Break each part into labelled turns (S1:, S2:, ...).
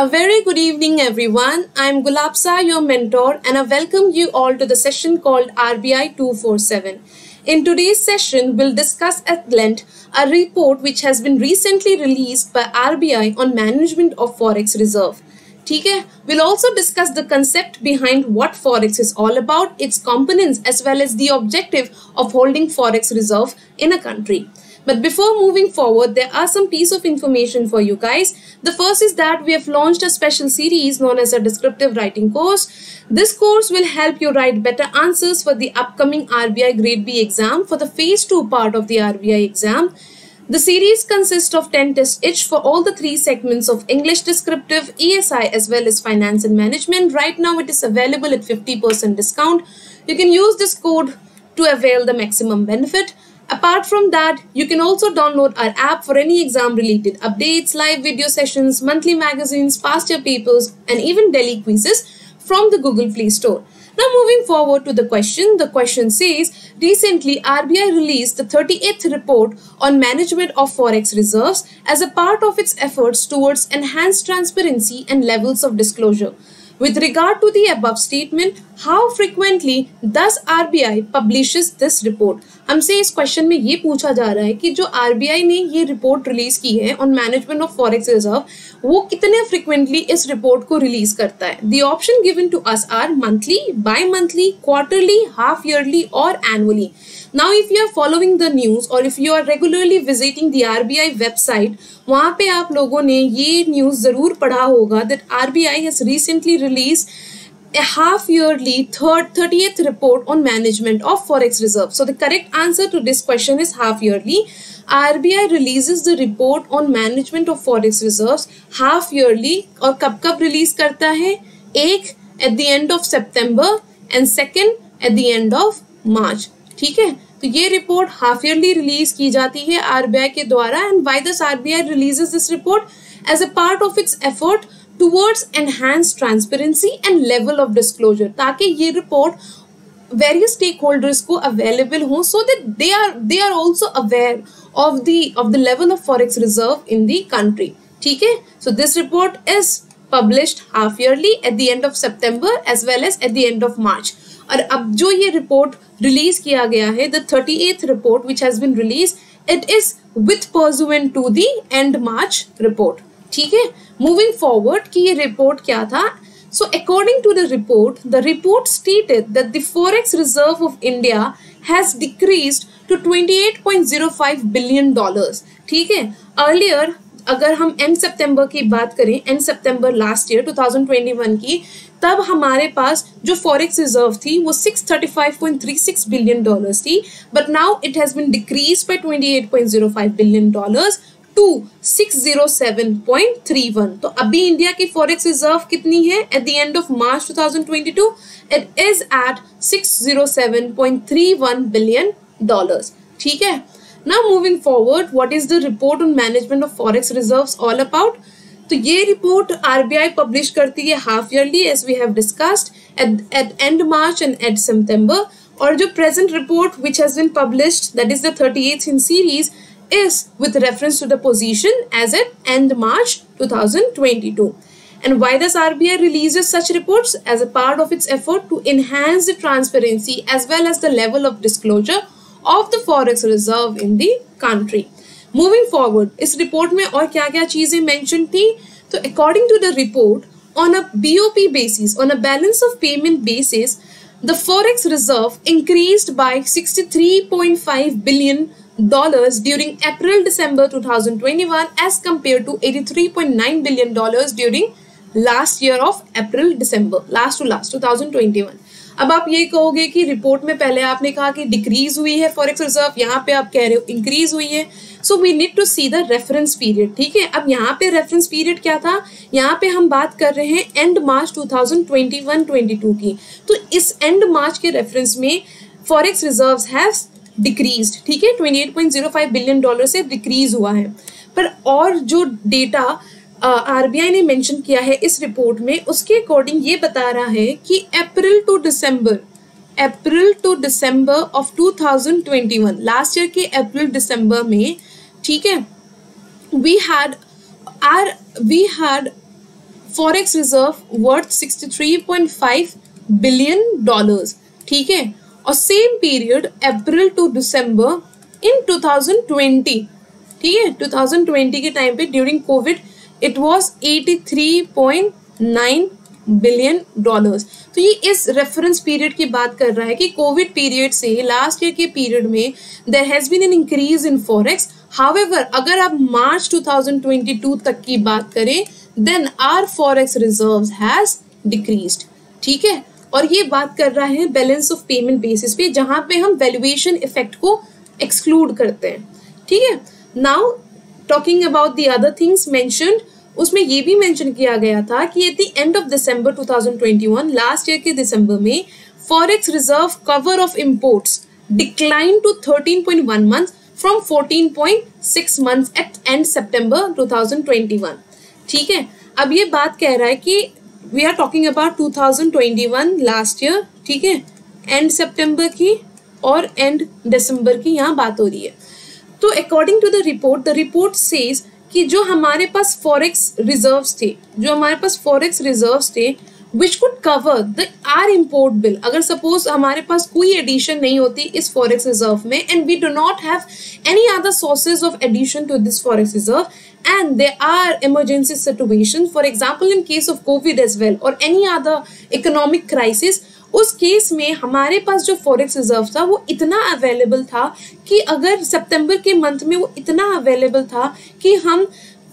S1: A very good evening, everyone. I'm Gulabsa, your mentor, and I welcome you all to the session called RBI 247. In today's session, we'll discuss at length a report which has been recently released by RBI on management of Forex Reserve. ठीक है We'll also discuss the concept behind what Forex is all about, its components, as well as the objective of holding Forex reserve in a country. But before moving forward, there are some piece of information for you guys. The first is that we have launched a special series known as a descriptive writing course. This course will help you write better answers for the upcoming RBI Grade B exam for the phase 2 part of the RBI exam. The series consists of 10 tests each for all the three segments of English descriptive, ESI as well as finance and management. Right now it is available at 50% discount. You can use this code to avail the maximum benefit. Apart from that, you can also download our app for any exam related updates, live video sessions, monthly magazines, past year papers, and even daily quizzes from the Google Play Store. Now moving forward to the question, the question says, recently RBI released the 38th report on management of forex reserves as a part of its efforts towards enhanced transparency and levels of disclosure. With regard to the above statement, how frequently does RBI publishes this report? हमसे इस question में ये पूछा जा रहा है कि जो आरबीआई ने ये रिपोर्ट रिलीज़ की है on management of forex reserve वो कितने फ्रिक्वेंटली इस रिपोर्ट को रिलीज़ करता है the option given to us are monthly bi monthly quarterly half yearly और annually now if you are following the news और if you are regularly visiting the R B I website वहाँ पर आप लोगों ने ये न्यूज़ ज़रूर पढ़ा होगा that R RBI has recently release a half yearly third thirty eighth report on management of forex reserve so the correct answer to this question is half yearly R B I release the report on management of forex reserve half yearly और कब कब release करता है? एक at the end of September and second at the end of March ठीक है? तो ये रिपोर्ट हाफ़ ईयरली रिलीज़ की जाती है आरबीआई के द्वारा एंड वाई दस RBI releases this report as a part of its effort towards enhance transparency and level of disclosure ताकि ये रिपोर्ट वेरियस स्टेक होल्डर्स को अवेलेबल हो so that they are they are also aware of the of the level of forex reserve in the country ठीक है? So this report is published half yearly at the end of September as well as at the end of March. और अब जो ये report release किया गया है the thirty eighth report which has been release it is with pursuant to the end March report ठीक है? Moving forward की ये रिपोर्ट क्या था? So according to the report the report stated that the forex reserve of India has decrease to twenty eight point zero five billion dollars ठीक है? Earlier अगर हम एंड सितंबर की बात करें एंड सितंबर लास्ट ईयर 2021 की, तब हमारे पास जो फॉरेक्स रिज़र्व थी, वो 635.36 बिलियन डॉलर्स थी but now it has been decrease by 28.05 billion dollars to 607.31 तो अभी इंडिया की फॉरेक्स रिज़र्व कितनी है? At the end of March 2022 it is at 607.31 billion dollars ठीक है? Now moving forward, what is the report on management of forex reserves all about? तो ये report RBI publish करती है half yearly as we have discussed at at end March end at सितंबर और जो present report which has been published that is the thirty eighth in series is with reference to the position as at end March 2022. And why does RBI releases such reports? As a part of its effort to enhance the transparency as well as the level of disclosure of the forex reserve in the country. Moving forward, इस report में और क्या क्या चीजें mentioned थी तो according to the report, on a BOP basis, on a balance of payment basis, the forex reserve increased by 63.5 billion dollars during April December 2021 as compared to 83.9 billion dollars during last year of April December last to last 2021 अब आप ये कहोगे कि report में पहले आपने कहा कि डिक्रीज हुई है फॉरेक्स रिज़र्व यहाँ पे आप कह रहे हो इंक्रीज हुई है। So we need to see the reference period ठीक है? अब यहाँ पे रेफरेंस पीरियड क्या था? यहाँ पे हम बात कर रहे हैं एंड मार्च 2021-22 की। तो इस एंड मार्च के रेफरेंस में फॉरेक्स रिज़र्व हैव डिक्रीज ठीक है? 28.05 बिलियन डॉलर से डिक्रीज हुआ है। पर और जो डेटा आरबीआई ने मेंशन किया है इस रिपोर्ट में। उसके अकॉर्डिंग ये बता रहा है कि April to December April to December of 2021 last year के अप्रैल दिसंबर में, ठीक है? We had our we had forex reserve worth 63.5 billion dollars ठीक है? और same period April to December in 2020 ठीक है? 2020 के टाइम पे during Covid it was 83.9 billion dollars तो ये इस रेफरेंस पीरियड की बात कर रहा है कि कोविड पीरियड से लास्ट ईयर के पीरियड में there has been an increase in forex however अगर आप मार्च 2022 तक की बात करें then our forex reserve has decrease ठीक है? और ये बात कर रहा है बैलेंस ऑफ़ पेमेंट बेसिस पे, जहाँ पे हम वैल्यूएशन इफ़ेक्ट को एक्सक्लूड करते हैं। ठीक है? Now talking about the other things mentioned उसमें ये भी मेंशन किया गया था कि at the end of December 2021 last year के दिसंबर में forex reserve cover of imports decline to 13.1 months from 14.6 months at end September 2021 ठीक है? अब ये बात कह रहा है कि we are talking about 2021 last year ठीक है? एंड सितंबर की और एंड दिसंबर की यहाँ बात हो रही है। तो according to the report the report says कि जो हमारे पास फॉरेक्स रिजर्व्स थे, जो हमारे पास फॉरेक्स रिजर्व्स थे which could cover the our import bill अगर सपोज़ हमारे पास कोई एडिशन नहीं होती इस फॉरेक्स रिज़र्व में and we do not have any other sources of addition to this forex reserve and there are emergency situations, for example, in case of covid as well, or any other economic crisis उस case में हमारे पास जो forex reserve था, वो इतना available था कि अगर सितंबर के मंथ में वो इतना अवेलेबल था कि हम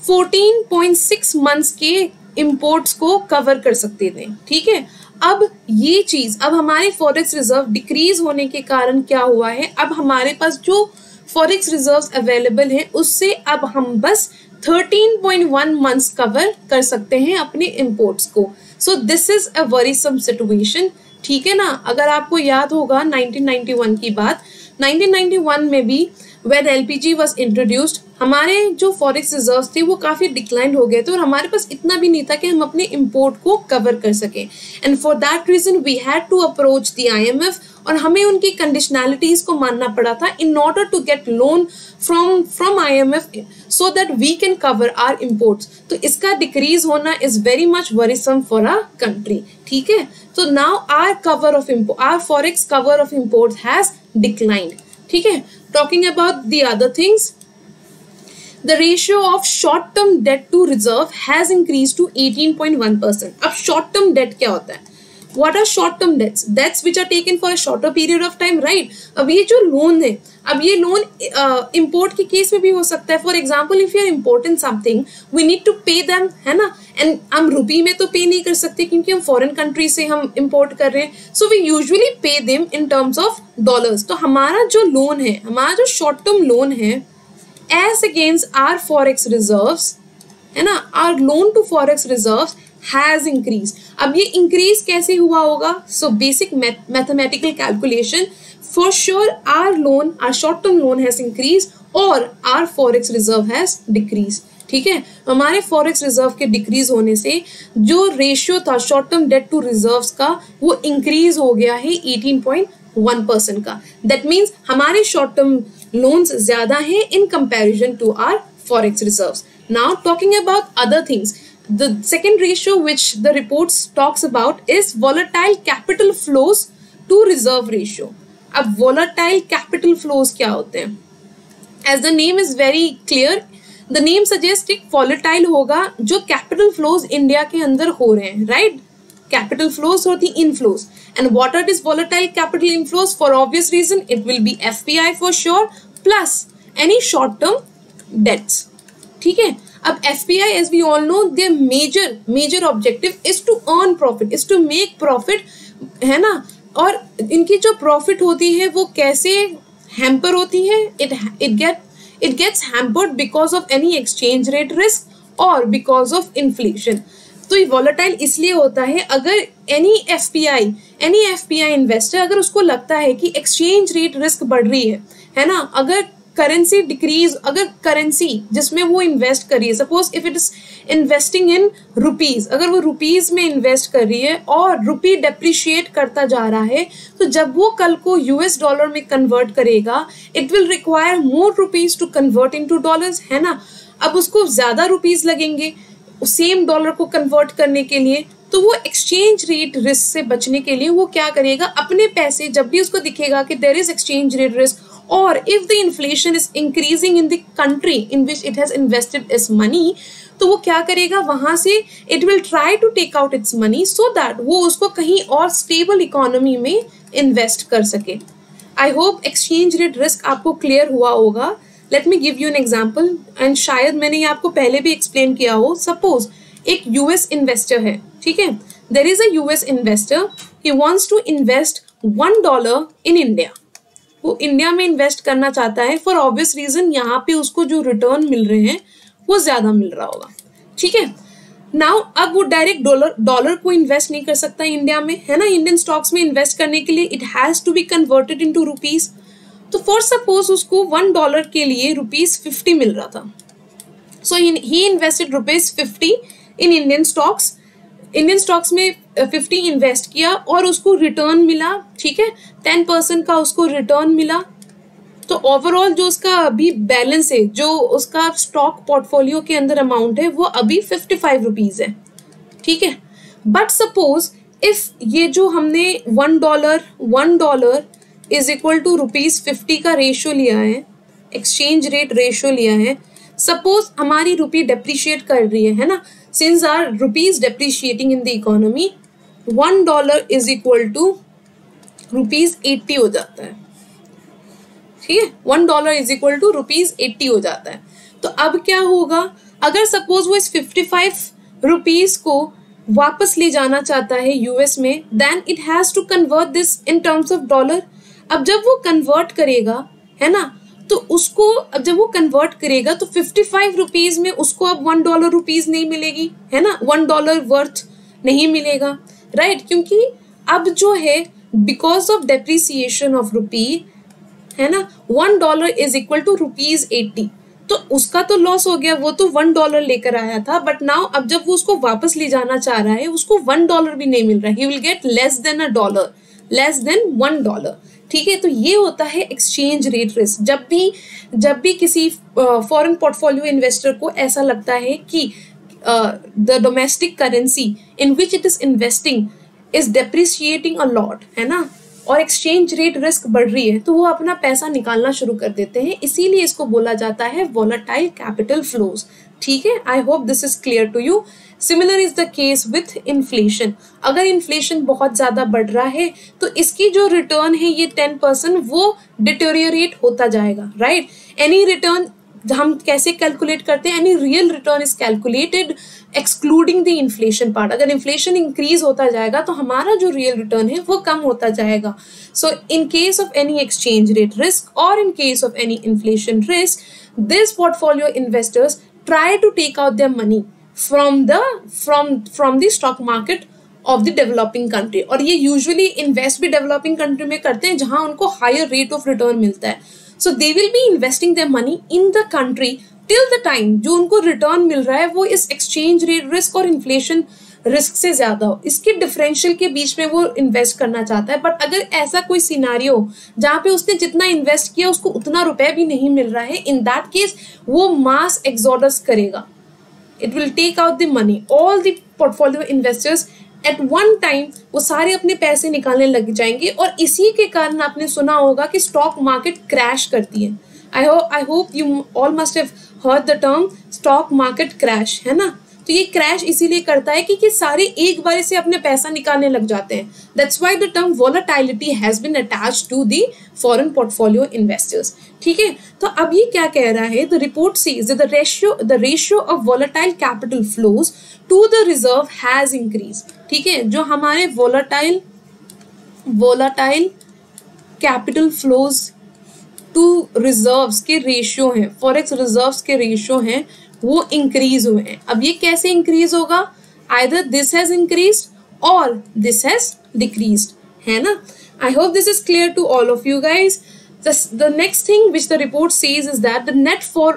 S1: 14.6 मंथ्स के इंपोर्ट्स को कवर कर सकते थे, ठीक है? अब ये चीज़, अब हमारे फॉरेक्स रिज़र्व डिक्रीज होने के कारण क्या हुआ है? अब हमारे पास जो फॉरेक्स रिज़र्व अवेलेबल है, उससे अब हम बस 13.1 मंथ्स कवर कर सकते हैं अपने इम्पोर्ट्स को। So this is a worrisome situation ठीक है ना? अगर आपको याद होगा 1991 की बात 1991 में भी when L P G was introduced हमारे जो फॉरेस्ट रिज़र्व थे वो काफ़ी डिक्लाइंड हो गए थे और हमारे पास इतना भी नहीं था कि हम अपने इम्पोर्ट को कवर कर सकें। And for that reason we had to approach the I M F और हमें उनकी कंडीशनैलिटीज को मानना पड़ा था in order to get loan from from I M F so that we can cover our imports तो इसका डिक्रीज होना is very much worrisome for our country ठीक है? तो now our cover of import or forex cover of import has declined ठीक है? Talking about the other things the ratio of short term debt to reserve has increased to 18.1 percent अब short term debt क्या होता है? Are short term debts? Debts which are taken for a shorter period of time, right? अब ये जो loan है, अब ये लोन इम्पोर्ट के केस में भी हो सकता है. For example if you are importing something we need to pay them है ना? एंड हम रुपी में तो पे नहीं कर सकते क्योंकि हम फॉरेन कंट्री से हम इम्पोर्ट कर रहे हैं. So we usually pay them in terms of dollars तो हमारा जो लोन है, हमारा जो शॉर्ट टर्म लोन है as against our forex reserve है ना? Our loan to forex reserve has increase अब ये इंक्रीज कैसे हुआ होगा? So basic mathematical calculation for sure our loan our short term loan has increase और our forex reserve has decrease ठीक है? हमारे फॉरेक्स रिज़र्व के डिक्रीज होने से जो रेशियो था short term debt to reserve का, वो इंक्रीज हो गया है 18.1 परसेंट का. दैट मीन्स हमारे शॉर्ट टर्म लोन्स ज़्यादा हैं in comparison to our forex reserve now talking about other things The second ratio which the report talks about is volatile capital flows to reserve ratio. अब volatile capital flows क्या होते हैं As the name is very clear, the name suggests एक volatile होगा जो capital flows India के अंदर हो रहे हैं right? Capital flows or the inflows. And what are these volatile capital inflows? For obvious reason, it will be FPI for sure plus any short term debts. ठीक है अब F P I as we all know their major major objective is to earn profit is to make profit है ना? और इनकी जो profit होती है, वो कैसे हैम्पर होती है? It it get it gets hampered because of any exchange rate risk और बिकॉज़ ऑफ़ इन्फ्लेशन तो ये वॉलेटाइल इसलिए होता है, अगर any F P I any F P I investor अगर उसको लगता है कि एक्सचेंज रेट रिस्क बढ़ रही है है ना? अगर करेंसी डिक्रीज अगर करेंसी जिसमें वो इन्वेस्ट कर रही है suppose if it is investing in rupees अगर वो रुपीज़ में इन्वेस्ट कर रही है और रुपी डेप्रिशिएट करता जा रहा है तो जब वो कल को यूएस डॉलर में कन्वर्ट करेगा it will require more rupees to convert into dollar है ना? अब उसको ज़्यादा रुपीज़ लगेंगे सेम डॉलर को कन्वर्ट करने के लिए तो वो एक्सचेंज रेट रिस्क से बचने के लिए वो क्या करेगा? अपने पैसे, जब भी उसको दिखेगा कि there is exchange rate risk और if the inflation is increasing in the country in which it has invested its money तो वो क्या करेगा? वहाँ से it will try to take out its money so that वो उसको कहीं और स्टेबल इकोनॉमी में इन्वेस्ट कर सके। I hope exchange rate risk आपको क्लियर हुआ होगा। Let me give you an example and शायद मैंने ये आपको पहले भी एक्सप्लेन किया हो। सपोज़ एक यूएस इन्वेस्टर है, ठीक है? There is a US investor he wants to invest one dollar in India वो इंडिया में इन्वेस्ट करना चाहता है फॉर ऑब्वियस रीजन यहाँ पे उसको जो रिटर्न मिल रहे हैं, वो ज़्यादा मिल रहा होगा। ठीक है? नाउ अब वो डायरेक्ट डॉलर डॉलर को इन्वेस्ट नहीं कर सकता इंडिया में, है ना? इंडियन स्टॉक्स में इन्वेस्ट करने के लिए it has to be converted into rupees तो फॉर सपोज़ उसको वन डॉलर के लिए रुपीज़ फिफ्टी मिल रहा था। So he invested rupees fifty in Indian stocks Indian stocks में फिफ्टी इन्वेस्ट किया और उसको रिटर्न मिला, ठीक है? टेन परसेंट का उसको रिटर्न मिला। तो ओवरऑल जो उसका अभी बैलेंस है, जो उसका स्टॉक पोर्टफोलियो के अंदर अमाउंट है, वो अभी फिफ्टी फाइव रुपीज़ है। ठीक है? बट सपोज़ इफ़ ये जो हमने one dollar one dollar is equal to rupees fifty का रेशियो लिया है एक्सचेंज रेट रेशियो लिया है सपोज़ हमारी रुपी डेप्रिशिएट कर रही है है ना? Since our rupees depreciating in the economy one dollar is equal to rupees eighty हो जाता है। ठीक है? One dollar is equal to rupees eighty हो जाता है। तो अब क्या होगा? अगर सपोज़ वो इस फिफ्टी फाइव रुपीज़ को वापस ले जाना चाहता है यूएस में then it has to convert this in terms of dollar अब जब वो कन्वर्ट करेगा, है ना? तो उसको, अब जब वो कन्वर्ट करेगा तो फिफ्टी फाइव रुपीज़ में उसको अब वन डॉलर रुपीज़ नहीं मिलेगी, है ना? वन डॉलर वर्थ नहीं मिलेगा। Right right? क्योंकि अब जो है because of depreciation of rupee है ना one dollar is equal to rupees eighty तो उसका तो लॉस हो गया, वो तो वन डॉलर लेकर आया था बट नाउ अब जब वो उसको वापस ले जाना चाह रहा है, उसको वन डॉलर भी नहीं मिल रहा है। Will get less than a dollar less than one dollar ठीक है? तो ये होता है एक्सचेंज रेट रिस्क जब भी जब भी किसी फॉरेन पोर्टफोलियो इन्वेस्टर को ऐसा लगता है कि the domestic currency in which it is investing is depreciating a lot है ना? और एक्सचेंज रेट रिस्क बढ़ रही है तो वो अपना पैसा निकालना शुरू कर देते हैं। इसीलिए इसको बोला जाता है वोलाटाइल कैपिटल फ्लोज ठीक है? I hope this is clear to you similar is the case with inflation अगर इन्फ्लेशन बहुत ज़्यादा बढ़ रहा है तो इसकी जो रिटर्न है, ये टेन परसेंट वो डिटोरियोरेट होता जाएगा राइट एनी रिटर्न हम कैसे कैलकुलेट करते हैं? Any real return is calculated excluding the inflation part अगर इन्फ्लेशन इंक्रीज होता जाएगा तो हमारा जो रियल रिटर्न है, वो कम होता जाएगा. So in case of any exchange rate risk और in case of any inflation risk this portfolio investors try to take out their money from the from from the stock market of the developing country और ये usually invest भी developing country में करते हैं, जहाँ उनको higher rate of return मिलता है। So they will be investing their money in the country till the time जो उनको रिटर्न मिल रहा है, वो इस एक्सचेंज रेट रिस्क और इन्फ्लेशन रिस्क से ज़्यादा हो। इसके डिफरेंशियल के बीच में वो इन्वेस्ट करना चाहता है। बट अगर ऐसा कोई सिनारियो जहाँ पे उसने जितना इन्वेस्ट किया, उसको उतना रुपए भी नहीं मिल रहा है इन दैट केस वो मास एक्सोडस करेगा। It will take out the money all the portfolio investors at one time वो सारे अपने पैसे निकालने लग जाएँगे और इसी के कारण आपने सुना होगा कि स्टॉक मार्केट क्रैश करती है। I hope I hope you all must have heard the term stock market crash है ना? तो ये क्रैश इसीलिए करता है कि सारे एक बार से अपने पैसा निकालने लग जाते हैं। That's why the term volatility has been attach to the foreign portfolio investors ठीक है? तो अब ये क्या कह रहा है? The report says the ratio the ratio of volatile capital flows to the reserve has increase ठीक है जो हमारे volatile volatile capital flows to reserves के रेशियो हैं फॉरेक्स रिजर्व्स के रेशियो हैं वो इंक्रीज हुए हैं। अब ये कैसे इंक्रीज होगा? आइदर दिस हैज़ इंक्रीज और दिस हैज़ डिक्रीज है ना? I hope this is clear to all of you guys the, the next thing which the report says is that the net for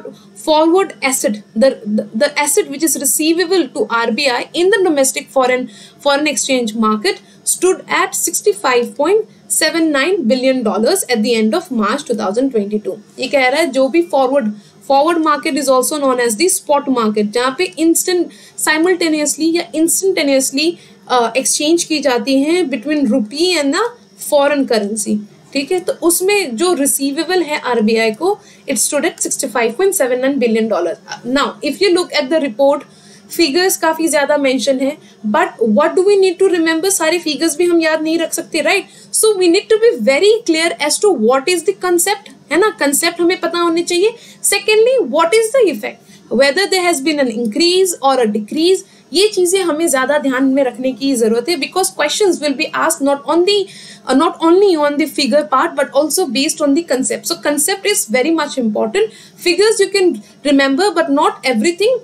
S1: forward asset the, the, the asset which is receivable to RBI in the domestic foreign foreign exchange market stood at 65.79 billion dollars at the end of March 2022 ये कह रहा है जो भी forward forward market is also non as the spot market जहाँ पे instant simultaneously या instantaneously exchange की जाती हैं between rupee and the foreign currency ठीक है? तो उसमें जो रिसीवेबल है आरबीआई को it stood at sixty five point seven nine billion dollar now if you look at the report figures काफ़ी ज़्यादा मेंशन है but what do we need to remember सारे फिगर्स भी हम याद नहीं रख सकते right so we need to be very clear as to what is the concept है ना? कंसेप्ट हमें पता होने चाहिए। Secondly what is the effect whether there has been an increase और अ डिक्रीज ये चीज़ें हमें ज़्यादा ध्यान में रखने की ज़रूरत है because question will be ask not on the not only on the figure part but also based on the concept so concept is very much important figures you can remember but not everything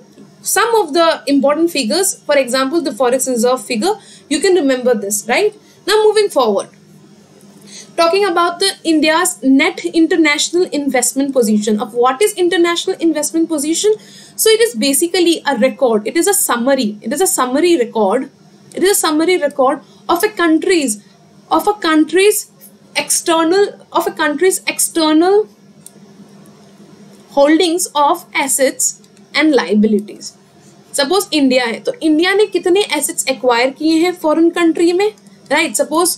S1: some of the important figures for example the forex reserve figure you can remember this right ना moving forward talking about the India's net international investment position अब what is international investment position so it is basically a record. It is a summary. It is a summary record. It is a summary record of a country's of a country's external of a country's external holdings of assets and liabilities. Suppose India है तो India ने कितने assets acquire किए हैं foreign country में right suppose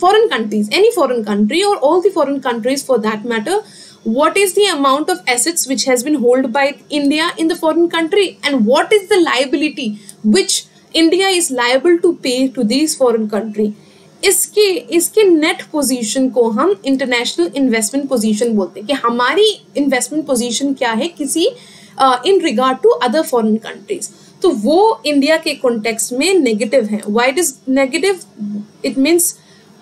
S1: foreign countries any foreign country और all the foreign countries for that matter what is the amount of assets which has been held by India in the foreign country and what is the liability which India is liable to pay to these foreign country इसके इसके net position को हम international investment position बोलते हैं कि हमारी investment position क्या है किसी in regard to other foreign countries तो वो इंडिया के कॉन्टेक्स्ट में नेगेटिव है why it is negative it means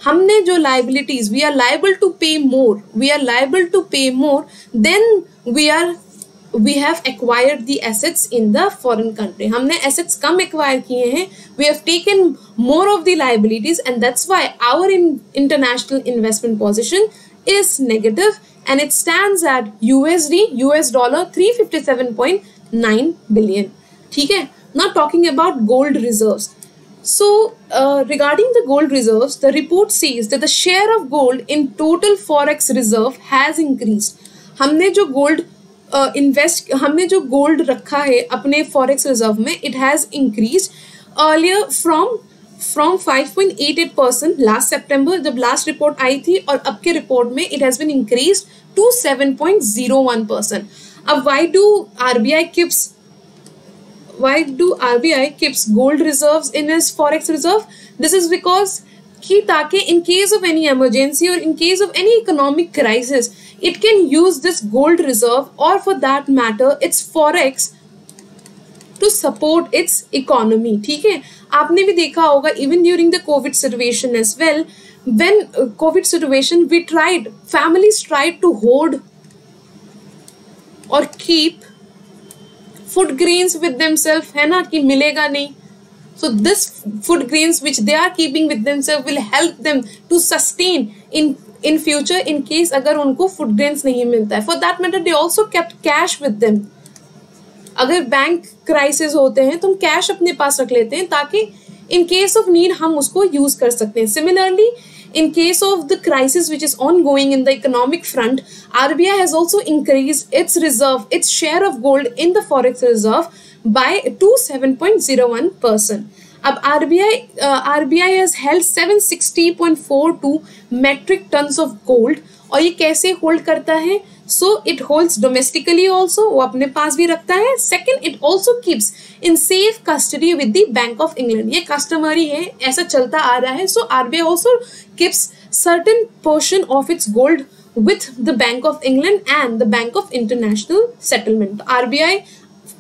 S1: हमने जो liabilities we are liable to pay more we are liable to pay more than we are we have acquired the assets in the foreign country हमने assets कम acquire किए हैं. We have taken more of the liabilities and that's why our in international investment position is negative and it stands at USD US dollar 357.9 billion. ठीक है? Now talking about gold reserves. So, uh, regarding the gold reserves, the report says that the share of gold in total forex reserve has increased. हमने जो gold invest uh, हमने जो gold रखा है अपने forex reserve में it has increase earlier from from 5.88 percent last September जब last report आई थी और अब के रिपोर्ट में it has been increase to 7.01 percent अब why do RBI keeps why do RBI keeps gold reserves in its forex reserve? This is because कि ताकि in case of any emergency or in case of any economic crisis, it can use this gold reserve or for that matter its forex to support its economy. ठीक है आपने भी देखा होगा even during the COVID situation as well. When uh, COVID situation, we tried families tried to hoard or keep food grain with themself है ना, कि मिलेगा नहीं? So this food grain which they are keeping with themself will help them to sustain in in future in case अगर उनको food grains नहीं मिलता है. For that matter they also kept cash with them अगर bank crisis होते हैं तो हम कैश अपने पास रख लेते हैं ताकि इन केस ऑफ़ नीड हम उसको यूज़ कर सकते हैं. Similarly In case of the crisis which is ongoing in the economic front, RBI has also increased its reserve, its share of gold in the forex reserve by to 7.01 percent. अब RBI uh, RBI has held 760.42 metric tons of gold और ये कैसे hold करता है so it holds domestically also वो अपने पास भी रखता है। Second it also keeps in safe custody with the Bank of England ये कस्टमरी है ऐसा चलता आ रहा है। So R B I also keeps certain portion of its gold with the Bank of England and the Bank of International Settlement R B I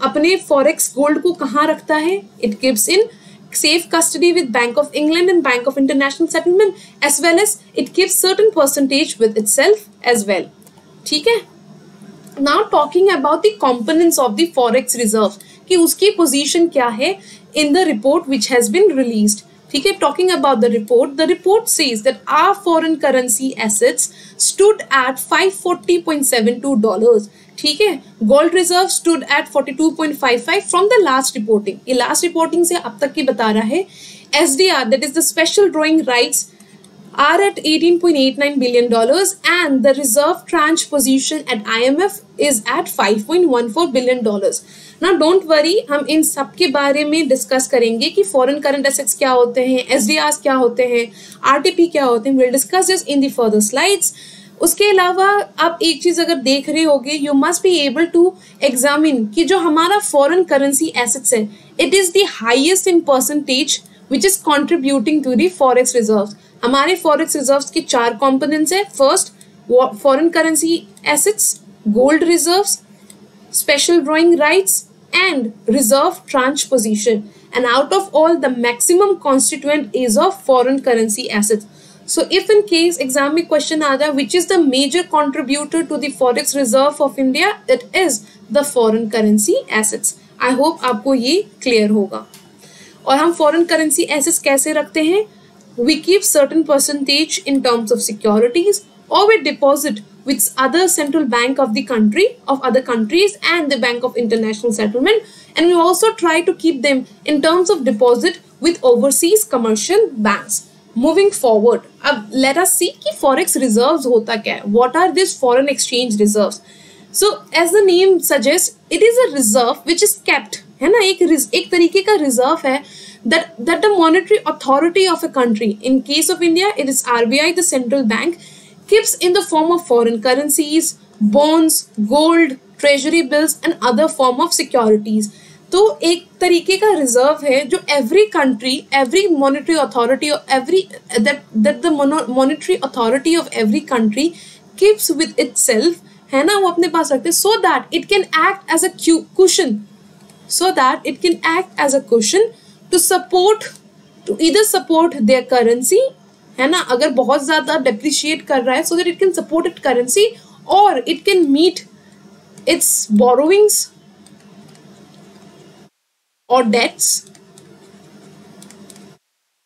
S1: अपने forex gold को कहाँ रखता है? It keeps in safe custody with Bank of England and Bank of International Settlement, as well as it gives certain percentage with itself as well. ठीक है? Now talking about the components of the forex reserve कि उसकी position क्या है in the report which has been released ठीक है? Talking about the report the report says that our foreign currency assets stood at 540.72 dollars ठीक है? Gold reserve stood at 42.55 from the last reporting ये last reporting से अब तक की बता रहा है S D R that is the special drawing rights are at 18.89 billion dollars and the reserve tranche position at IMF is at 5.14 billion dollars. Now, don't worry, हम इन सब के बारे में डिस्कस करेंगे कि फॉरेन करंट एसेट्स क्या होते हैं एस क्या होते हैं आरटीपी क्या होते हैं will discuss this in the further slides उसके अलावा, आप एक चीज़ अगर देख रहे होगे you must be able to examine कि जो हमारा फॉरेन करेंसी एसेट्स है it is the highest in percentage which is contributing to the forex reserve हमारे फॉरेक्स रिज़र्व के चार कॉम्पोनेंट्स है. First foreign currency assets gold reserve special drawing rights and reserve tranche position and out of all the maximum constituent is of foreign currency assets so if in case exam में question आ जाए which is the major contributor to the forex reserve of India it is the foreign currency assets I hope आपको ये clear होगा. और हम foreign currency assets कैसे रखते हैं? We keep certain percentage in terms of securities or we deposit with other central bank of the country of other countries and the bank of international settlement and we also try to keep them in terms of deposit with overseas commercial banks moving forward अब let us सी कि forex reserves होता क्या है what are this foreign exchange reserves so as the name suggest it is a reserve which is kept है ना एक एक तरीके का रिजर्व है that that the monetary authority of a country in case of india it is rbi the central bank keeps in the form of foreign currencies bonds gold treasury bills and other form of securities तो एक तरीके का reserve है जो every country every monetary authority every that that the monetary authority of every country keeps with it है ना वो अपने पास रखते so that it can act as a question so that it can act as a question to support to either support their currency है ना? अगर बहुत ज़्यादा डेप्रिशिएट कर रहा है so that it can support it currency और it can meet its borrowings or debts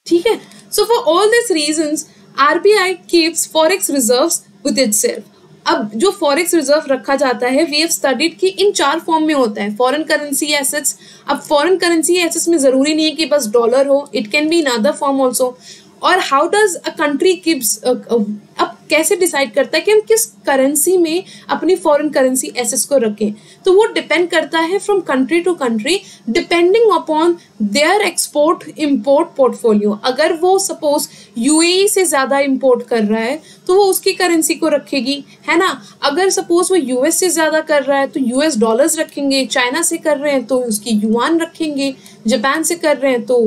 S1: ठीक है? So for all these reasons RBI keeps forex reserves with itself. अब जो फॉरेक्स रिज़र्व रखा जाता है वी हैव स्टडीड कि इन चार फॉर्म में होता है फॉरेन करेंसी एसेट्स अब फॉरेन करेंसी एसेट्स में ज़रूरी नहीं है कि बस डॉलर हो it can be in other form also और how does a country gives अब कैसे डिसाइड करता है कि हम किस करेंसी में अपनी फॉरेन करेंसी एसेस को रखें? तो वो डिपेंड करता है from country to country depending upon their export import portfolio अगर वो सपोज़ यूएई से ज़्यादा इम्पोर्ट कर रहा है तो वो उसकी करेंसी को रखेगी, है ना? अगर सपोज़ वो यूएस से ज़्यादा कर रहा है तो यूएस डॉलर्स रखेंगे चाइना से कर रहे हैं तो उसकी युआन रखेंगे जापान से कर रहे हैं तो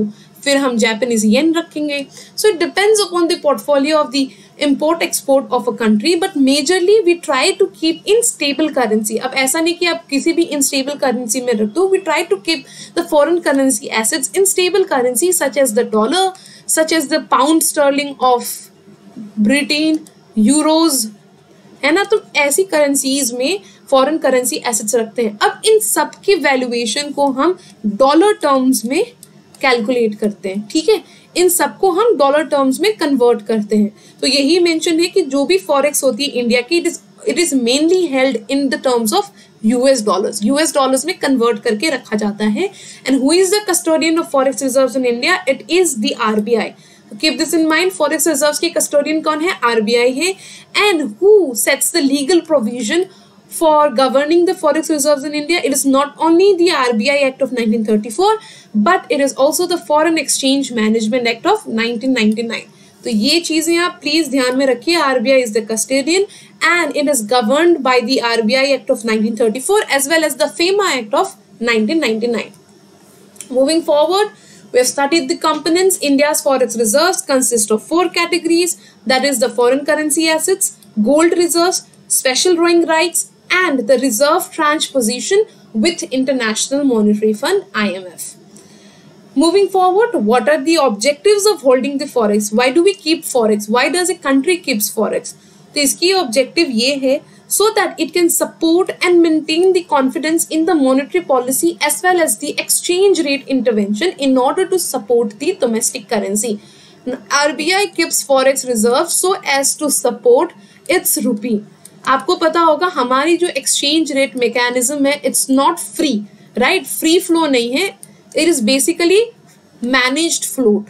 S1: फिर हम जैपनीज येन रखेंगे। So it depends upon the portfolio of the import export of a country but majorly we try to keep in stable currency अब ऐसा नहीं कि आप किसी भी इन स्टेबल करेंसी में रख दो we try to keep the foreign currency assets in stable currency such as the dollar such as the pound sterling of Britain euros है ना? तो ऐसी करेंसीज में फॉरेन करेंसी एसेट्स रखते हैं। अब इन सब की वैल्यूएशन को हम डॉलर टर्म्स में कैलकुलेट करते हैं, ठीक है? इन सबको हम डॉलर टर्म्स में कन्वर्ट करते हैं। तो यही मेंशन है कि जो भी फॉरेक्स होती है इंडिया की it is it is mainly held in the terms of US dollars US dollars में कन्वर्ट करके रखा जाता है। And who is the custodian of forex reserves in India it is the RBI keep this in mind forex reserves के custodian कौन है? RBI है। And who sets the legal provision for governing the forex reserves in India, it is not only the RBI Act of 1934, but it is also the Foreign Exchange Management Act of 1999. तो ये चीजें आप please ध्यान में रखिए RBI is the custodian and it is governed by the RBI act of 1934 as well as the FEMA Act of 1999. Moving forward, we have studied the components. India's forex reserves consist of four categories that is, the foreign currency assets, gold reserves, special drawing rights, and the reserve tranche position with International Monetary Fund IMF. Moving forward, what are the objectives of holding the forex? Why do we keep forex? Why does a country keeps forex? तो इसकी objective ये है so that it can support and maintain the confidence in the monetary policy as well as the exchange rate intervention in order to support the domestic currency. RBI keeps forex reserve so as to support its rupee. आपको पता होगा, हमारी जो exchange rate mechanism है it's not free right free flow नहीं है it is basically managed float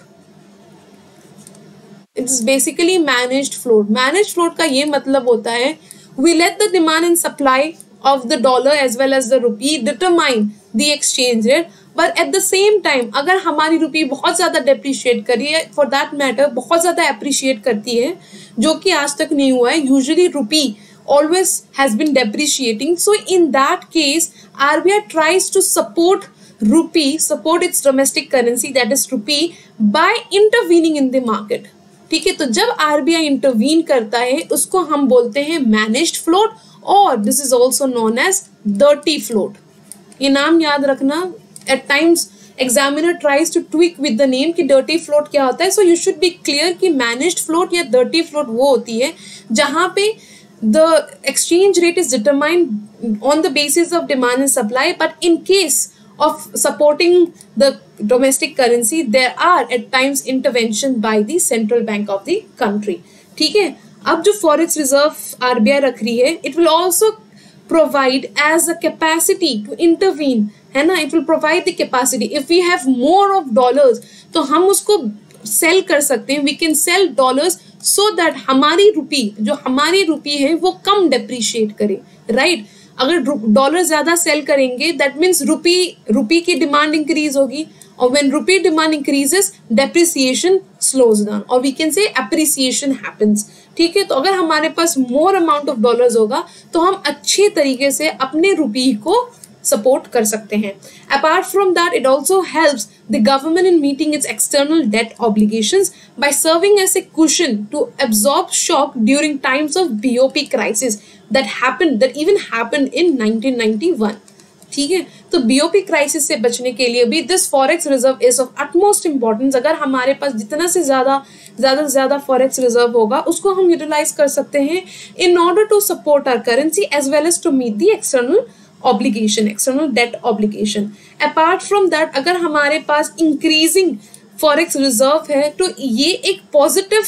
S1: it's basically managed float managed float का ये मतलब होता है we let the demand and supply of the dollar as well as the rupee determine the exchange rate but at the same time अगर हमारी rupee बहुत ज़्यादा depreciate करी है, for that matter, बहुत ज़्यादा appreciate करती है, जो कि आज तक नहीं हुआ है usually rupee always has been depreciating. So, in that case RBI tries to support rupee, support its domestic currency, that is rupee, by intervening in the market. ठीक है? तो जब आरबीआई इंटरवीन करता है, उसको हम बोलते हैं मैनेज्ड फ्लोट और this is also known as dirty float ये नाम याद रखना at times examiner tries to tweak with the name कि डर्टी फ्लोट क्या होता है? So you should be clear कि मैनेज्ड फ्लोट या डर्टी फ्लोट वो होती है, जहाँ पे the exchange rate is determined on the basis of demand and supply but in case of supporting the domestic currency, there are at times intervention by the central bank of the country. ठीक है? अब जो forex reserve RBI रख रही है it will also provide as a capacity to intervene है ना? It will provide the capacity if we have more of dollars तो हम उसको सेल कर सकते हैं. We can sell dollars so that हमारी रुपी जो हमारी रुपी है, वो कम डिप्रिशिएट करे. Right right? अगर डॉलर ज़्यादा सेल करेंगे दैट मीन्स रुपी रुपी की डिमांड इंक्रीज होगी. और when rupee demand increases depreciation slows down और we can say appreciation happens ठीक है? तो अगर हमारे पास मोर अमाउंट ऑफ़ डॉलर्स होगा तो हम अच्छे तरीके से अपने रुपी को सपोर्ट कर सकते हैं. Apart from that it also helps the government in meeting its external debt obligations by serving as a cushion to absorb shock during times of BOP crisis that happened that even happened in 1991 ठीक है? तो BOP crisis से बचने के लिए भी this forex reserve is of utmost importance अगर हमारे पास जितना से ज़्यादा ज़्यादा से ज़्यादा फॉरेक्स रिज़र्व होगा, उसको हम यूटिलाइज कर सकते हैं in order to support our currency as well as to meet the external obligation external debt obligation apart from that अगर हमारे पास इंक्रीजिंग फॉरेक्स रिज़र्व है तो ये एक पॉजिटिव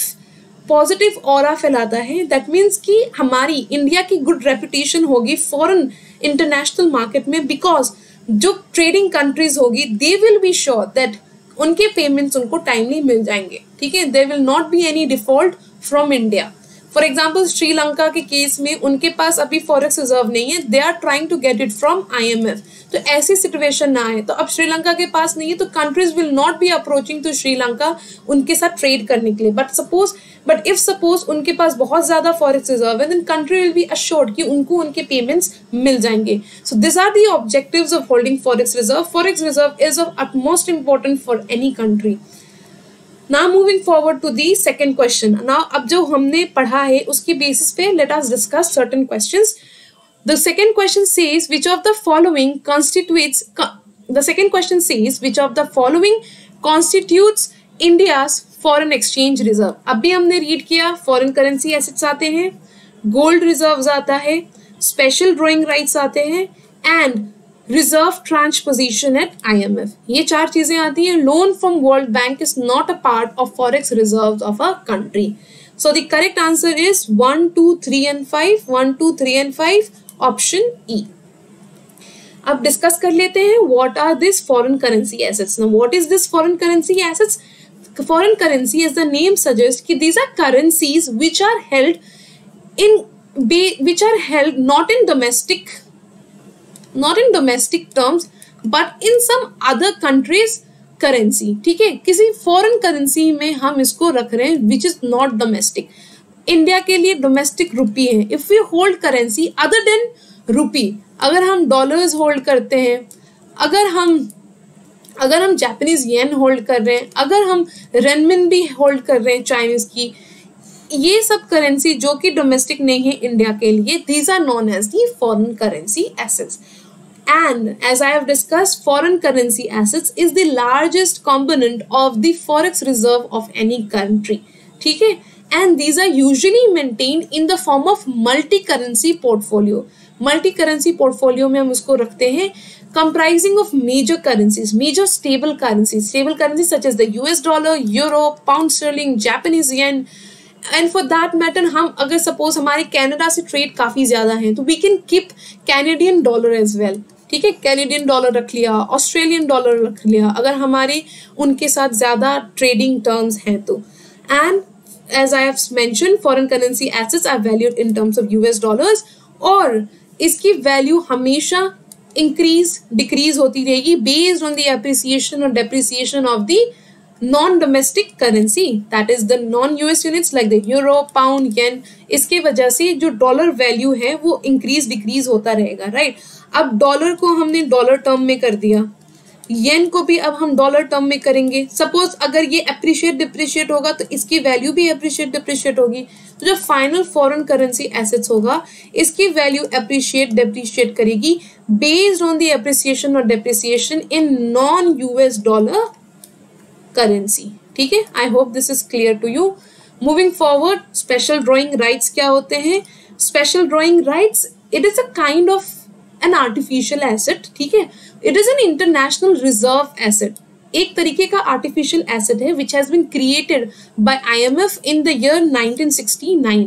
S1: पॉजिटिव और फैलाता है। दैट मीन्स कि हमारी इंडिया की गुड रेपुटेशन होगी फॉरन इंटरनेशनल मार्केट में बिकॉज़ जो ट्रेडिंग कंट्रीज़ होगी they will be sure that उनके पेमेंट्स उनको टाइमली मिल जाएँगे। ठीक है? They will not be any default from India for example Sri Lanka के केस में उनके पास अभी फॉरेक्स रिज़र्व नहीं है. They are trying to get it from I M F तो ऐसी सिचुएशन ना आए. तो अब श्रीलंका के पास नहीं है तो countries will not be approaching to Sri Lanka उनके साथ ट्रेड करने के लिए. But suppose but if suppose उनके पास बहुत ज़्यादा फॉरेक्स रिज़र्व है then country will be assured कि उनको उनके पेमेंट्स मिल जाएँगे. So this are the objectives of holding forex reserve forex reserve is of utmost important for any country now moving forward to the second question now अब जो हमने पढ़ा है, उसकी बेसिस पे let us discuss certain question the second question says which of the following constitutes the second question says which of the following constitutes India's foreign exchange reserve अब भी हमने रीड किया फॉरन करेंसी एसेट्स आते हैं gold reserve आता है special drawing rights आते हैं and reserve transposition at IMF ये चार चीज़ें आती हैं। Loan from world bank is not a part of forex reserve of a country so, the correct answer is 1 2 3 and 5 1 2 3 and 5 option E अब discuss कर लेते हैं what are this foreign currency assets now what is this foreign currency assets foreign currency, as the name suggests, कि these are currencies which are held in which are held not in domestic not in domestic terms, but in some other countries currency ठीक है? किसी foreign currency में हम इसको रख रहे हैं which is not domestic India के लिए डोमेस्टिक रुपी है। If we hold currency other than rupee अगर हम डॉलर्स होल्ड करते हैं, अगर हम अगर हम जापानीज येन होल्ड कर रहे हैं, अगर हम रेनमिन भी होल्ड कर रहे हैं चाइनीज़ की, ये सब करेंसी जो कि डोमेस्टिक नहीं है इंडिया के लिए these are known as the foreign currency assets and as I have discussed, foreign currency assets is the largest component of the forex reserve of any country. ठीक है and these are usually maintained in the form of multi-currency portfolio. Multi-currency portfolio में हम उसको रखते हैं comprising of major currencies, major stable currencies, stable currencies such as the US dollar, euro, pound sterling, Japanese yen, and for that matter हम अगर suppose हमारे Canada से trade काफ़ी ज़्यादा है तो we can keep Canadian dollar as well ठीक है कैनेडियन डॉलर रख लिया ऑस्ट्रेलियन डॉलर रख लिया अगर हमारे उनके साथ ज़्यादा ट्रेडिंग टर्म्स हैं तो and as I have mentioned, foreign currency assets are valued in terms of US dollars और इसकी वैल्यू हमेशा इंक्रीज डिक्रीज होती रहेगी बेस्ड ऑन द एप्रिसिएशन और depreciation of the non domestic currency that is the non US units like the euro pound yen इसके वजह से जो डॉलर वैल्यू है वो इंक्रीज डिक्रीज होता रहेगा राइट right? अब डॉलर को हमने डॉलर टर्म में कर दिया। येन को भी अब हम डॉलर टर्म में करेंगे। सपोज़ अगर ये अप्रिशिएट डिप्रिशिएट होगा तो इसकी वैल्यू भी अप्रिशिएट डिप्रिशिएट होगी। तो जो फाइनल फॉरेन करेंसी एसेट्स होगा, इसकी वैल्यू अप्रिशिएट डिप्रिशिएट करेगी बेस्ड ऑन द अप्रिसिएशन और depreciation in non US dollar currency ठीक है? I hope this is clear to you moving forward special drawing rights क्या होते हैं? Special drawing rights it is a kind of an artificial asset ठीक है? It is an international reserve asset एक तरीके का आर्टिफिशियल एसेट है which has been created by IMF in the year 1969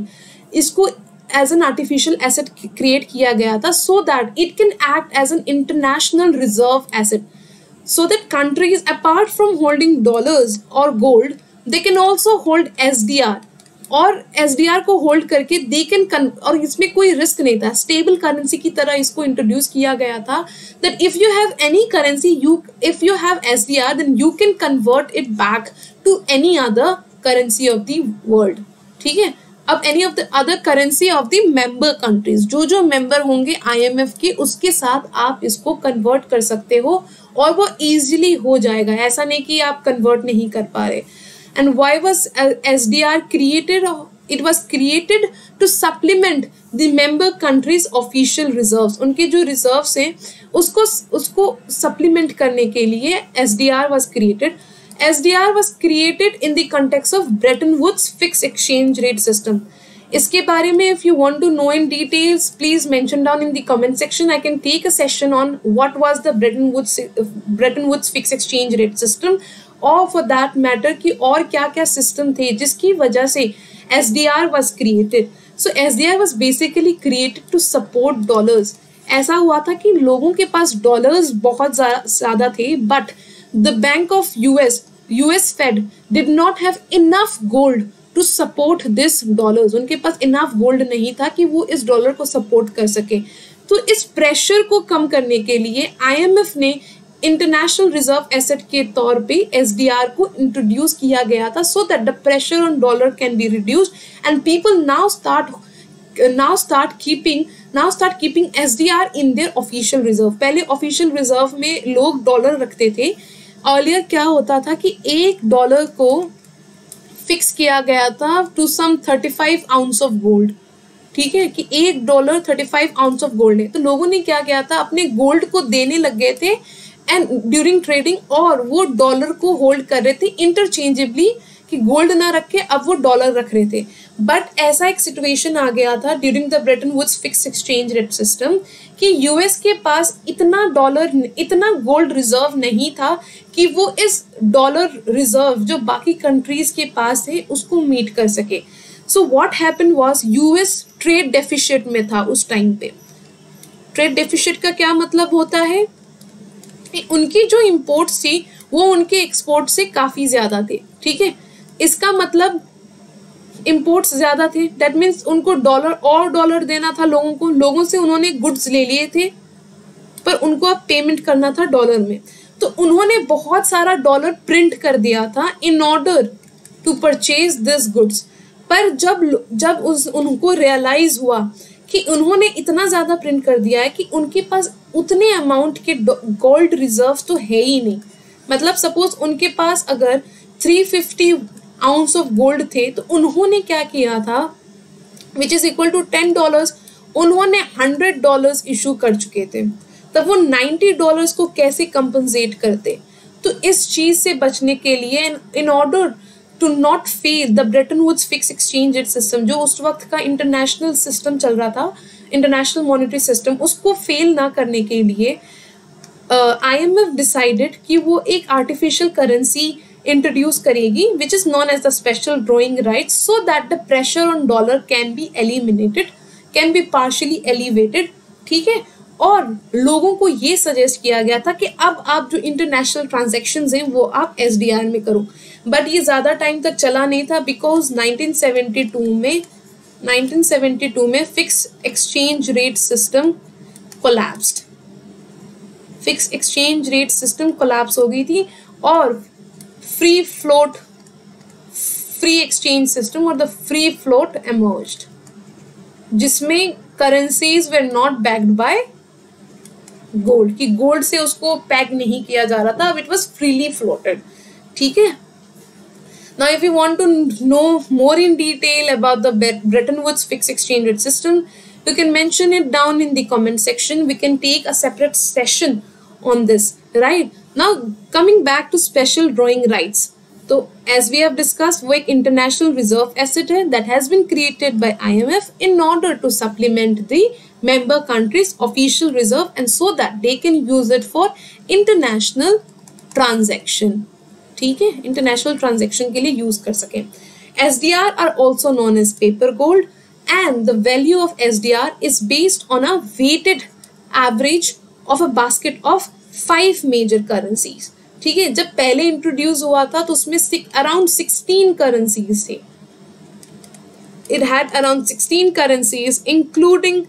S1: इसको as an artificial asset create किया गया था so that it can act as an international reserve asset so that countries, apart from holding dollars or gold, they can also hold SDR और SDR को hold करके they can और इसमें कोई risk नहीं था। स्टेबल करेंसी की तरह इसको इंट्रोड्यूस किया गया था that if you have any currency you if you have S D R then you can convert it back to any other currency of the world ठीक है? अब any of the other currency of the member countries जो जो member होंगे IMF के, उसके साथ आप इसको कन्वर्ट कर सकते हो और वो इजीली हो जाएगा। ऐसा नहीं कि आप कन्वर्ट नहीं कर पा रहे। and why was uh, SDR created? It was created to supplement the member countries official reserves. उनके जो reserves हैं उसको उसको supplement करने के लिए SDR was created. SDR was created in the context of Bretton Woods fixed exchange rate system. इसके बारे में if you want to know in details please mention down in the comment section I can take a session on what was the Bretton Woods Bretton Woods fixed exchange rate system और for that matter कि और क्या क्या system थे जिसकी वजह से S D R was created so S D R was basically created to support dollars ऐसा हुआ था कि लोगों के पास डॉलर्स बहुत ज़्यादा थे but the bank of US US Fed did not have enough gold to support this dollars उनके पास इनफ गोल्ड नहीं था कि वो इस डॉलर को सपोर्ट कर सके। तो इस प्रेशर को कम करने के लिए आईएमएफ ने इंटरनेशनल रिज़र्व एसेट के तौर पे एसडीआर को इंट्रोड्यूस किया गया था so that the pressure on dollar can be reduced and people now start now start keeping now start keeping S D R in their official reserve पहले official reserve में लोग डॉलर रखते थे. Earlier क्या होता था कि एक डॉलर को फिक्स किया गया था to some thirty five ounce of gold ठीक है? कि एक dollar thirty five ounce of gold है। तो लोगों ने क्या किया था? अपने गोल्ड को देने लग गए थे। एंड ड्यूरिंग ट्रेडिंग और वो डॉलर को होल्ड कर रहे थे इंटरचेंजेबली कि गोल्ड ना रख के अब वो डॉलर रख रहे थे। बट ऐसा एक सिचुएशन आ गया था during the Bretton Woods fix exchange rate system कि यूएस के पास इतना डॉलर इतना गोल्ड रिज़र्व नहीं था कि वो इस डॉलर रिज़र्व जो बाकी कंट्रीज़ के पास है उसको मीट कर सके। So what happen was US trade deficit में था उस टाइम पे। ट्रेड डेफिशिएट का क्या मतलब होता है? उनकी जो इम्पोर्ट्स थी, वो उनके एक्सपोर्ट से काफ़ी ज़्यादा थे, ठीक है? इसका मतलब इम्पोर्ट्स ज़्यादा थे। डेट मीन्स उनको डॉलर और डॉलर देना था लोगों को। लोगों से उन्होंने गुड्स ले लिए थे, पर उनको अब पेमेंट करना था डॉलर में। तो उन्होंने बहुत सारा डॉलर प्रिंट कर दिया था in order to purchase this goods पर जब जब उस, उनको रियलाइज़ हुआ कि उन्होंने इतना ज़्यादा प्रिंट कर दिया है कि उनके पास उतने अमाउंट के गोल्ड रिज़र्व तो है ही नहीं। मतलब सपोज़ उनके पास अगर 350 आउंस ऑफ़ गोल्ड थे तो उन्होंने क्या किया था? Which is equal to ten dollars उन्होंने हंड्रेड डॉलर्स इशू कर चुके थे। तब वो नाइन्टी डॉलर्स को कैसे कंपनसेट करते? तो इस चीज़ से बचने के लिए in order to not fail the Bretton Woods fix exchange rate system जो उस वक्त का इंटरनेशनल सिस्टम चल रहा था इंटरनेशनल मॉनिटरी सिस्टम उसको फेल ना करने के लिए आई एम एफ़ डिसाइडेड कि वो एक आर्टिफिशियल करेंसी इंट्रोड्यूस करेगी which is known as the special drawing right so that the pressure on dollar can be eliminated can be partially alleviated ठीक है? और लोगों को ये सजेस्ट किया गया था कि अब आप जो इंटरनेशनल ट्रांजेक्शन हैं, वो आप एस डी आर में करो। बट ये ज़्यादा टाइम तक चला नहीं था बिकॉज़ 1972 में 1972 में fix exchange rate system collapsed fix exchange rate system collapse हो गई थी और free float free exchange system और द फ्री फ्लोट एमर्ज्ड जिसमें currencies were not backed by gold कि गोल्ड से उसको पैक नहीं किया जा रहा था, अब इट वॉज़ फ्रीली फ्लोटेड ठीक है? Now, if you want to know more in detail about the Bretton Woods fixed exchange rate system, you can mention it down in the comment section. We can take a separate session on this, right? Now, coming back to special drawing rights. So, as we have discussed, वो एक international reserve asset है that has been created by IMF in order to supplement the member countries official reserve and so that they can use it for international transaction ठीक है international transaction के लिए use कर सकें। S D R are also known as paper gold and the value of S D R is based on a weighted average of a basket of five major currencies ठीक है, जब पहले introduce हुआ था तो उसमें अराउंड सिक्सटीन करेंसीज थे। It had around sixteen currencies including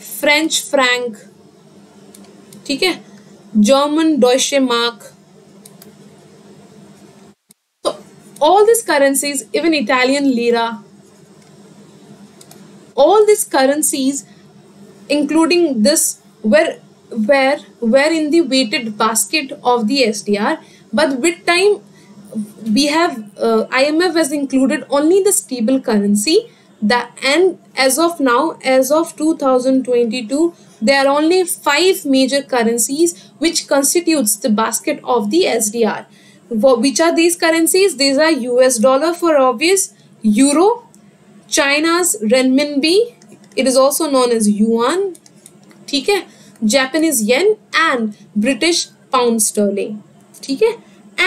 S1: French franc ठीक है German Deutsche mark all these currencies even italian lira all these currencies including this were were were in the weighted basket of the sdr but with time we have uh, imf has included only the stable currency. That and as of now as of 2022 there are only five major currencies which constitutes the basket of the sdr which are these currencies these are us dollar for obvious euro china's renminbi it is also known as yuan ठीक है japanese yen and british pound sterling ठीक है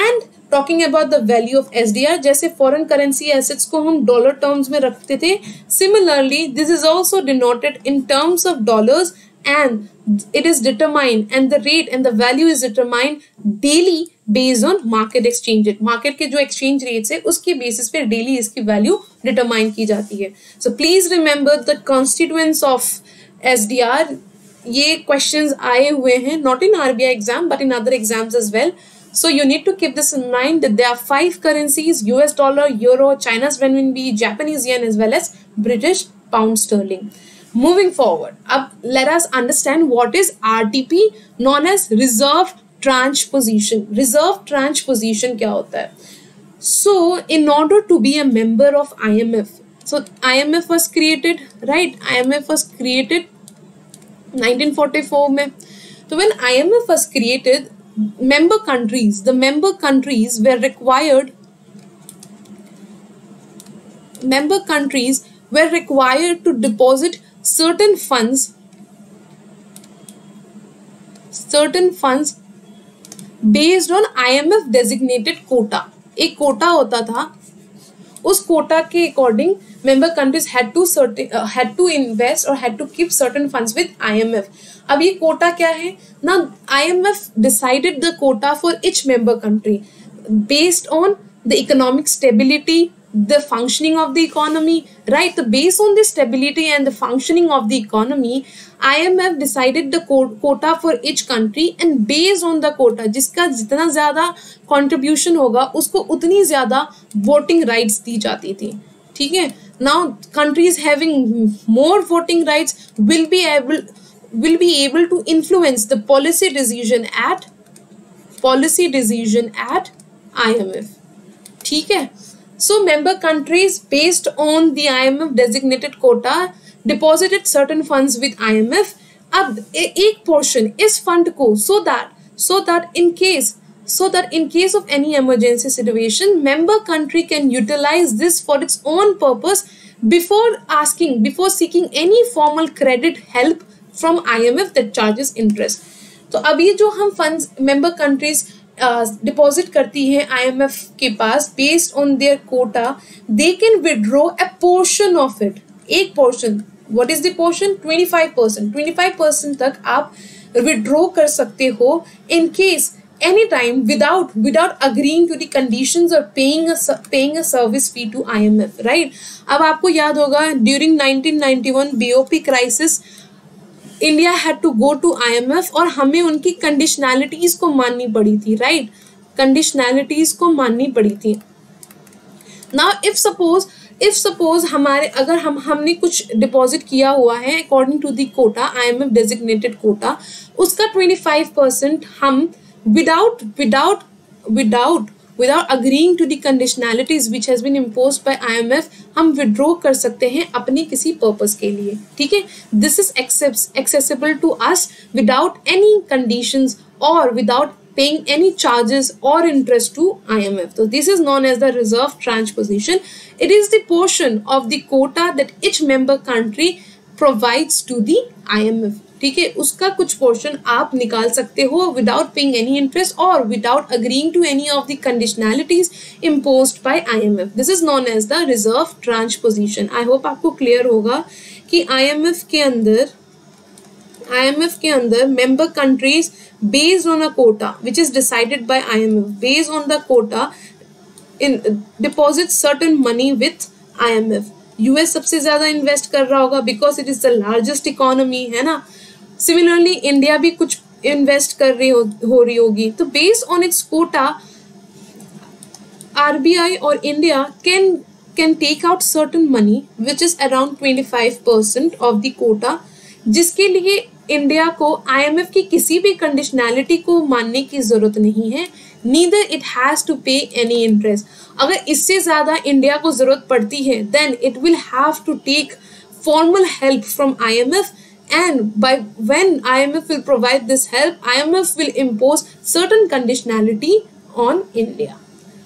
S1: and talking about the value of S D R जैसे foreign currency assets को हम dollar terms में रखते थे similarly this is also denoted in terms of dollars and it is determined and the rate and the value is determined daily based on market exchange rate market के जो exchange rates है उसके basis पे daily इसकी value determine की जाती है so please remember the constituents of SDR ये questions आए हुए हैं not in RBI exam but in other exams as well So you need to keep this in mind that there are five currencies, US dollar, euro, China's renminbi, Japanese yen as well as British pound sterling. Moving forward, up, let us understand what is RTP known as reserve tranche position reserve tranche position क्या होता है? So in order to be a member of I M F so I M F was created right I M F was created nineteen forty four में। तो when I M F was created member countries the member countries were required member countries were required to deposit certain fund certain funds based on I M F designated quota एक quota होता था। उस quota के according member countries had to certain had to invest और had to keep certain funds with IMF अब ये quota क्या है? ना IMF decided the quota for each member country based on the economic stability the functioning of the economy right the based on the stability and the functioning of the economy IMF decided the quota for each country and based on the quota जिसका जितना ज़्यादा contribution होगा उसको उतनी ज़्यादा voting rights दी जाती थी ठीक है now countries having more voting rights will be able will be able to influence the policy decision at policy decision at IMF ठीक है so member countries based on the IMF designated quota deposited certain funds with IMF अब एक portion इस fund को so that so that in case so that in case of any emergency situation, member country can utilize this for its own purpose before asking, before seeking any formal credit help from IMF that charges interest. तो अब ये जो हम funds member countries deposit करती हैं IMF के पास based on their quota they can withdraw a portion of it एक portion what is the portion twenty five percent twenty percent तक आप विड्रॉ कर सकते हो in case any time without without agreeing to the और paying paying a service fee to IMF right अब आपको याद होगा during 1991 BOP crisis India had to go to IMF और हमें उनकी कंडीशनैलिटीज को माननी पड़ी थी राइट कंडीशनैलिटीज को माननी पड़ी थी। Now if suppose if suppose हमारे, अगर हम, हमने कुछ डिपॉजिट किया हुआ है according to the quota I M F designated quota उसका ट्वेंटी फाइव परसेंट हम without without without without agreeing to the conditionalities which has been impose by IMF हम विड्रॉ कर सकते हैं अपने किसी पर्पज के लिए ठीक है this is accessible to us without any conditions और without paying any charges or interest to IMF. So this is known as the reserve tranche position. It is the portion of the quota that each member country provides to the IMF. ठीक है, उसका कुछ portion आप निकाल सकते हो without paying any interest और without agreeing to any of the conditionalities imposed by IMF this is known as the reserve tranche position I hope आपको क्लियर होगा कि आईएमएफ के अंदर IMF के अंदर member countries based on a quota, which is decided by IMF based on the quota in, deposit certain money with IMF US सबसे ज़्यादा invest कर रहा होगा because it is the largest economy है ना? सिमिलरली इंडिया भी कुछ invest कर रही हो, हो रही होगी। तो based on its quota RBI और India can can take out certain money which is around twenty five percent of the quota जिसके लिए इंडिया को आईएमएफ की किसी भी कंडीशनैलिटी को मानने की ज़रूरत नहीं है। Neither it has to pay any interest अगर इससे ज़्यादा इंडिया को ज़रूरत पड़ती है then it will have to take formal help from IMF and by when IMF will provide this help IMF will impose certain conditionality on India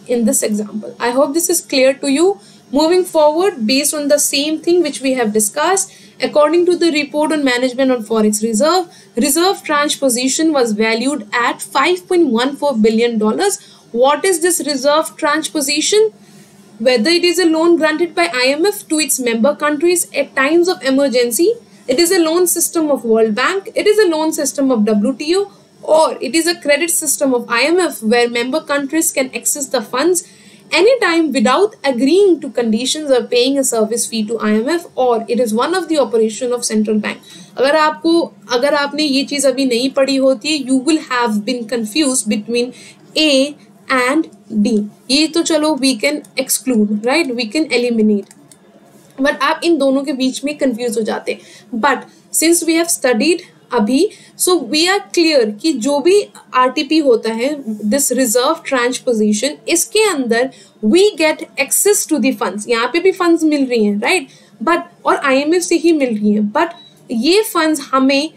S1: in this example I hope this is clear to you moving forward based on the same thing which we have discussed According to the report on management on forex reserve, reserve tranche position was valued at 5.14 billion dollars. What is this reserve tranche position? Whether it is a loan granted by IMF to its member countries at times of emergency, it is a loan system of World Bank, it is a loan system of WTO, or it is a credit system of IMF where member countries can access the funds anytime without agreeing to conditions or paying a service fee to IMF or it is one of the operation of central bank आपको अगर आपने ये चीज़ अभी नहीं पढ़ी होती है you will have been confused between A and D ये तो चलो we can exclude right we can eliminate but आप इन दोनों के बीच में कंफ्यूज हो जाते but since we have studied अभी सो वी आर क्लियर कि जो भी आरटीपी होता है दिस रिज़र्व ट्रांच पोजीशन इसके अंदर we get access to the funds यहाँ पे भी फंड्स मिल रही हैं राइट बट और आईएमएफ से ही मिल रही हैं। बट ये फंड्स हमें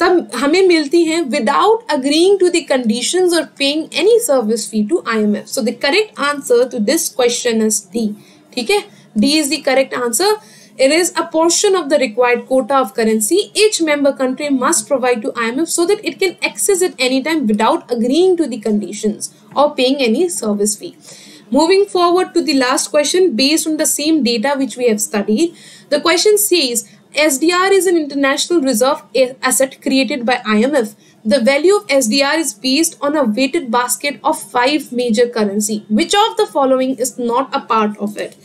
S1: तब, हमें मिलती हैं without agreeing to the conditions और paying any service fee to IMF so the correct answer to this question is D ठीक है? D is the correct answer. It is a portion of the required quota of currency each member country must provide to IMF so that it can access it anytime without agreeing to the conditions or paying any service fee. Moving forward to the last question based on the same data which we have studied. The question says SDR is an international reserve asset created by IMF. The value of SDR is based on a weighted basket of five major currency. Which of the following is not a part of it?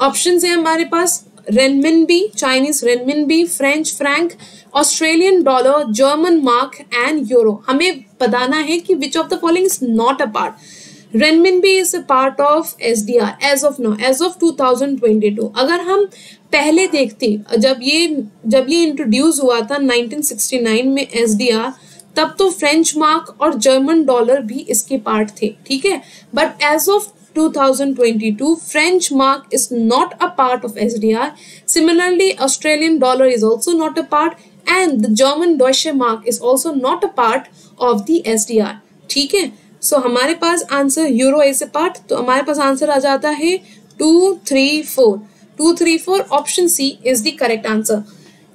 S1: Option है हमारे पास renminbi Chinese renminbi French franc Australian dollar German mark and euro हमें बताना है कि which of the following is not a part renminbi is a part of S D R as of no as of two thousand twenty two अगर हम पहले देखते, जब ये जब ये इंट्रोड्यूस हुआ था नाइनटीन सिक्सटी नाइन में एस डी आर तब तो फ्रेंच मार्क और जर्मन डॉलर भी इसके पार्ट थे, ठीक है? But as of 2022 French mark is not a part of SDR. Similarly, Australian dollar is also not a part and the German Deutsche Mark is also not a part of the SDR. ठीक है so so, हमारे पास answer euro as a part तो हमारे पास answer आ जाता है two three four two three four option C is the correct answer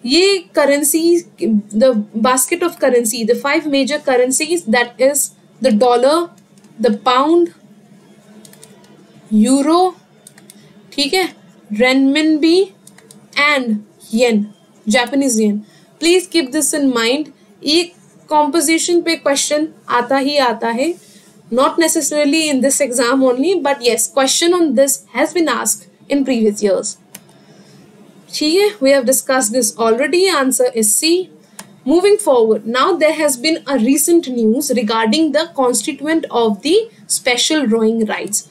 S1: ये currency the basket of currency the five major currencies that is the dollar the euro, ठीक है? Renminbi and yen Japanese yen please keep this in mind एक composition पे question आता ही आता है. Not necessarily in this exam only but yes question on this has been ask in previous years ठीक है? We have discuss this already answer is C moving forward. Now there has been a recent news regarding the constituent of the special drawing rights.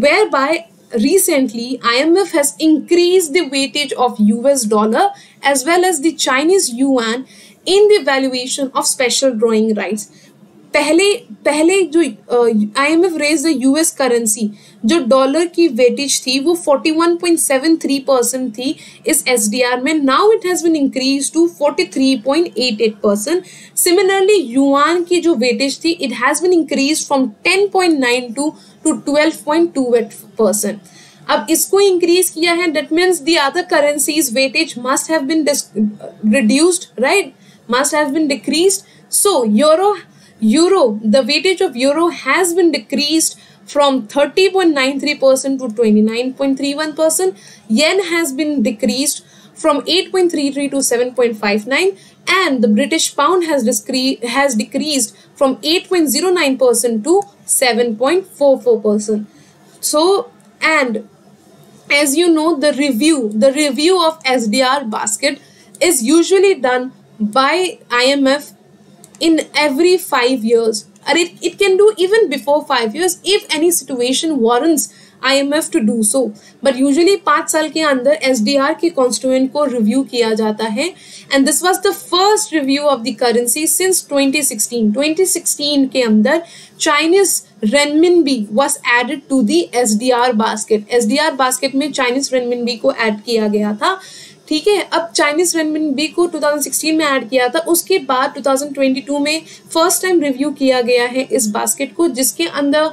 S1: Whereby recently IMF has increased the weightage of US dollar as well as the Chinese yuan in the valuation of special drawing rights. पहले पहले जो I M F raise the US currency जो dollar की weightage थी, वो 41.73 percent थी इस S D R में। Now it has been increase to 43.88 percent similarly yuan की जो वेटेज थी it has been increase from 10.92 to 12.28 percent अब इसको इंक्रीज किया है that means the other currencies weightage must have been reduced right must have been decreased so, euro Euro, the weightage of euro has been decreased from 30.93% to 29.31%. Yen has been decreased from 8.33 to 7.59 and the British pound has, has decreased from 8.09% to 7.44%. So, and as you know, the review, the review of SDR basket is usually done by IMF in every five years or it, it can do even before five years if any situation warrants IMF to do so but usually पाँच साल के अंदर SDR के constituent को review किया जाता है and this was the first review of the currency since 2016 2016 के अंदर Chinese renminbi was added to the SDR basket SDR basket में Chinese renminbi को add किया गया था ठीक है, अब चाइनीज़ रेनमिन बी को 2016 में ऐड किया था, उसके बाद 2022 में फ़र्स्ट टाइम रिव्यू किया गया है इस बास्केट को, जिसके अंदर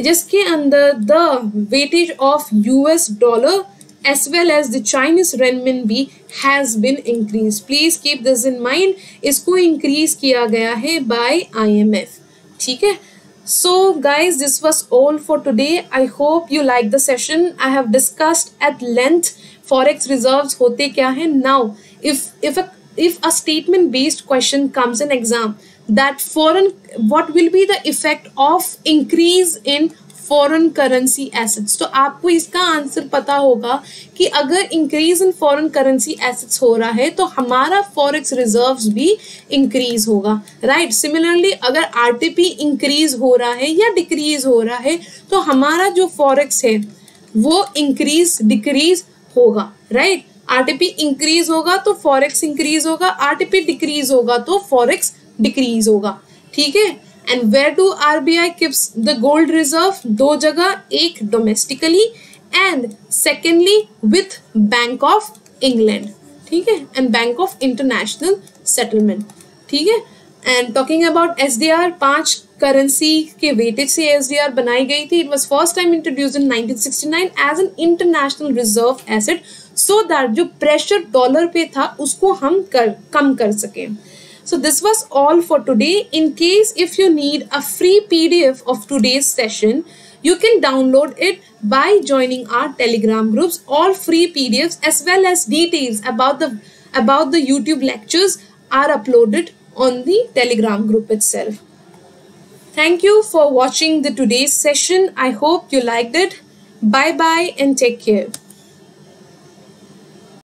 S1: जिसके अंदर the weightage of US dollar as well as the Chinese renminbi has been increase please keep this in mind इसको इंक्रीज किया गया है बाय आईएमएफ ठीक है? So, guys, this was all for today. I hope you like the session. I have discussed at length reserves hote kya hai now, if if a if a statement based question comes in exam, that foreign, what will be the effect of increase in foreign currency assets तो आपको इसका answer पता होगा कि अगर increase in foreign currency assets हो रहा है तो हमारा फॉरेक्स रिजर्व्स भी इंक्रीज होगा राइट right? सिमिलरली अगर आरटीपी इंक्रीज हो रहा है या डिक्रीज हो रहा है तो हमारा जो फॉरेक्स है, वो इंक्रीज डिक्रीज होगा राइट आरटीपी इंक्रीज होगा तो फॉरेक्स इंक्रीज होगा आरटीपी डिक्रीज होगा तो फॉरेक्स डिक्रीज होगा, ठीक है? And where do RBI keeps the gold reserve दो जगह, एक domestically and secondly with Bank of England ठीक है? And Bank of International Settlement ठीक है? And talking about S D R पाँच करेंसी के वेटेज से एस डी आर बनाई गई थी. It was first time introduce in 1969 as an international reserve asset so that जो प्रेशर डॉलर पे था, उसको हम कर, कम कर सकें. So this was all for today in case if you need a free P D F of today's session you can download it by joining our Telegram groups all free P D F as well as details about about the YouTube lectures are uploaded on the Telegram group itself Thank you for watching the today's session. I hope you liked it. Bye bye and take care.